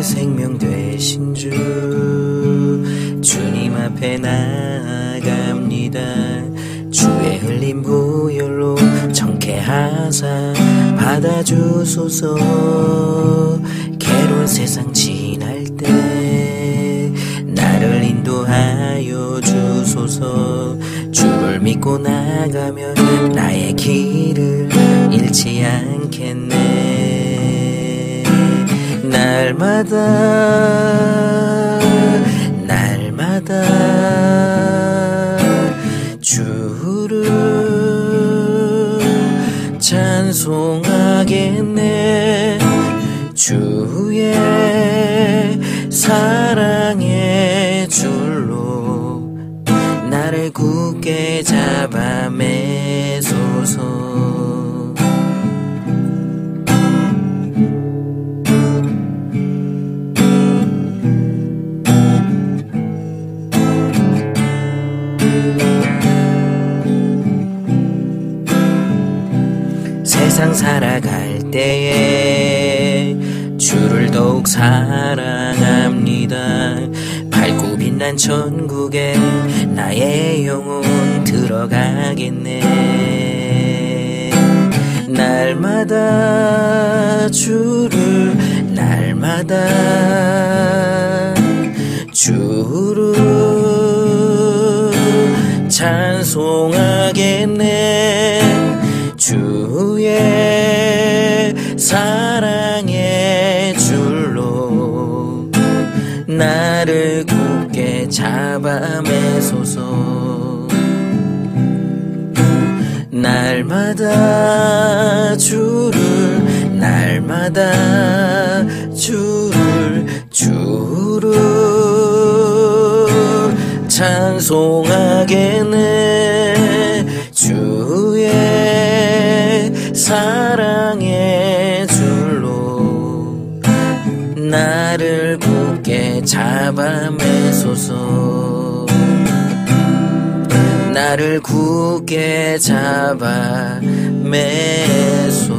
내 생명 되신 주. 주님 앞에 나갑니다. 주의 흘린 보혈로 정케하사 받아주소서. 괴로운 세상 지날 때 나를 인도하여 주소서. 주를 믿고 나가면 나의 길을 잃지 않겠네 날마다 날마다 주를 찬송하겠네. 주의 사랑의 줄로 나를 굳게 잡아 매 세상 살아갈 때에 주를 더욱 사랑합니다. 밝고 빛난 천국에 나의 영혼 들어가겠네. 날마다 주를 날마다 주를 찬송하겠네. 주의 사랑의 줄로 나를 굳게 잡아 매소서. 날마다 주를 날마다 찬송하겠네. 주의 사랑의 줄로 나를 굳게 잡아 매소서. 나를 굳게 잡아 매소서